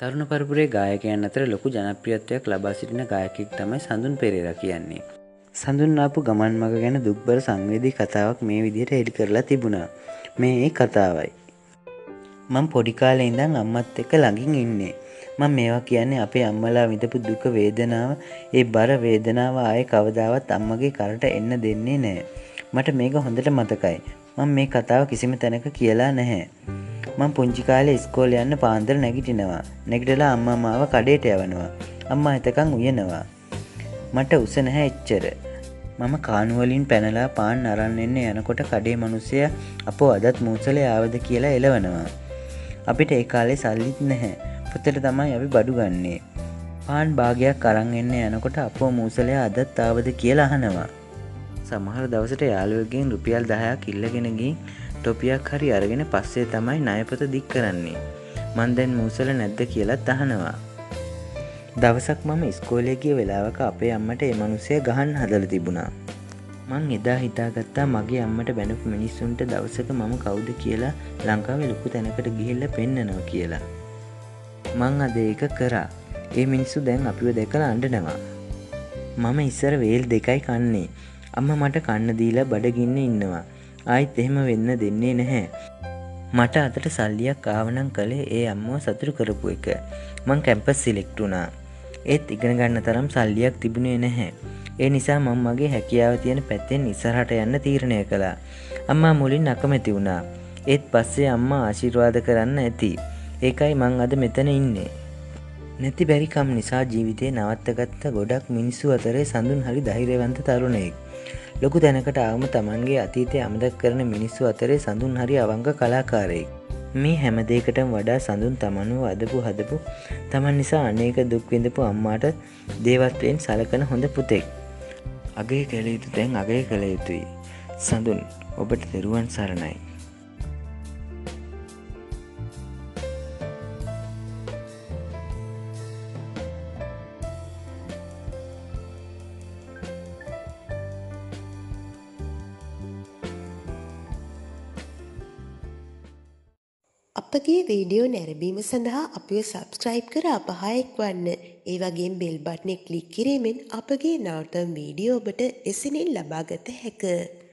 තරුණ පරපුරේ ගායකයන් අතර ලොකු ජනප්‍රියත්වයක් ලබා සිටින ගායකෙක් තමයි සඳුන් පෙරේරා කියන්නේ. සඳුන් ආපු ගමන් මග ගැන දුක්බර සංවේදී කතාවක් මේ විදිහට එලි කරලා තිබුණා. මේ ඒ කතාවයි. මං පොඩි කාලේ ඉඳන් අම්මත් එක්ක ළඟින් ඉන්නේ. මම මේවා කියන්නේ අපේ අම්මලා විඳපු දුක වේදනාව ඒ බර වේදනාව ආයේ කවදාවත් අම්මගේ කරට එන්න දෙන්නේ නෑ. මට මේක හොඳට මතකයි. මම මේ කතාව කිසිම තැනක කියලා නැහැ. මං පුංචි කාලේ ඉස්කෝල යන්න පාන්දර නැගිටිනවා. නැගිටලා අම්මා මාව කඩේට යවනවා. අම්මා එතකං උයනවා. මට උස නැහැ එච්චර. මම කානුවලින් පැනලා පාන් අරන් එන්න යනකොට කඩේ මිනිස්සය අපෝ අදත් මූසලේ ආවද කියලා එලවනවා. අපිට ඒ කාලේ සල්ලිත් නැහැ. පොතට තමයි අපි බඩු ගන්නේ. පාන් භාගයක් අරන් එන්න යනකොට අපෝ මූසලයා අදත් ආවද කියලා අහනවා. සමහර දවසට යාළුවගෙන් රුපියල් දහයක් ඉල්ලගෙන ගින් ටොපියක් හරි අරගෙන පස්සේ තමයි ණයපොත දික් කරන්නේ. මන් දැන් මූසල නැද්ද කියලත් අහනවා. දවසක් මම ඉස්කෝලේ ගිය වෙලාවක අපේ අම්මට ඒ මනුස්සය ගහන්න හදලා තිබුණා. මං එදා හිතාගත්තා මගේ අම්මට බැනපු මිනිස්සුන්ට දවසක මම කවුද කියලා ලංකාවේ ලොකු තැනකට ගිහිල්ල පෙන්නනවා කියලා. මං අද ඒක කරා. ඒ මිනිස්සු දැන් අපිව දැකලා අඩනවා. මම ඉස්සර වේල් දෙකයි කන්නේ. අම්ම මට කන්න දීලා බඩගින්න ඉන්නවා. ආයිත් එහෙම වෙන්න දෙන්නේ නැහැ. මට අතට සල්ලියක් ආවනං කළේ ඒ අම්මෝ සතුරු කරපු එක. මං කැම්පස් සිලෙක්ටුනා. ඒත් ඉගෙන ගන්න තරම් සල්ලියක් තිබුණේ නැහැ. ඒ නිසා මං මගේ හැකියාව තියෙන පැත්තෙන් ඉස්සරහට යන්න තීරණය කළා. අම්මා මුලින් අකමැති වුණා. ඒත් පස්සේ අම්මා ආශිර්වාද කරන්න ඇති. ඒකයි මං අද මෙතන ඉන්නේ. නැති බැරිකම් නිසා ජීවිතේ නවත්තගත්ත ගොඩක් මිනිස්සු අතරේ සඳුන් හරි ධෛර්යවන්ත තරුණයෙක්. ලොකු තැනකට අවම තමන්ගේ අතීතය අමදක් කරන මිනිස්සු අතරේ සඳුන් හරි අවංග කලාකාරයෙක්. මේ හැමදේකටම වඩා සඳුන් තමනුව අදපු හදපු තමන් නිසා අනේක දුක්විඳපු අම්මාට දේවත්වයෙන් සලකන හොඳ පුතෙක්. අගේ කළ යුතු තැන් අගේ කළ යුතුයි. සඳුන් ඔබට තෙරුවන් සරණයි. අපගේ වීඩියෝ නැරඹීම සඳහා අපිව සබස්ක්‍රයිබ් කර අපහායෙක් වන්න. ඒ වගේම බෙල් බට්නේ ක්ලික් කිරීමෙන් අපගේ නවතම් වීඩියෝ ඔබට එසනින් ලබාගත හැක.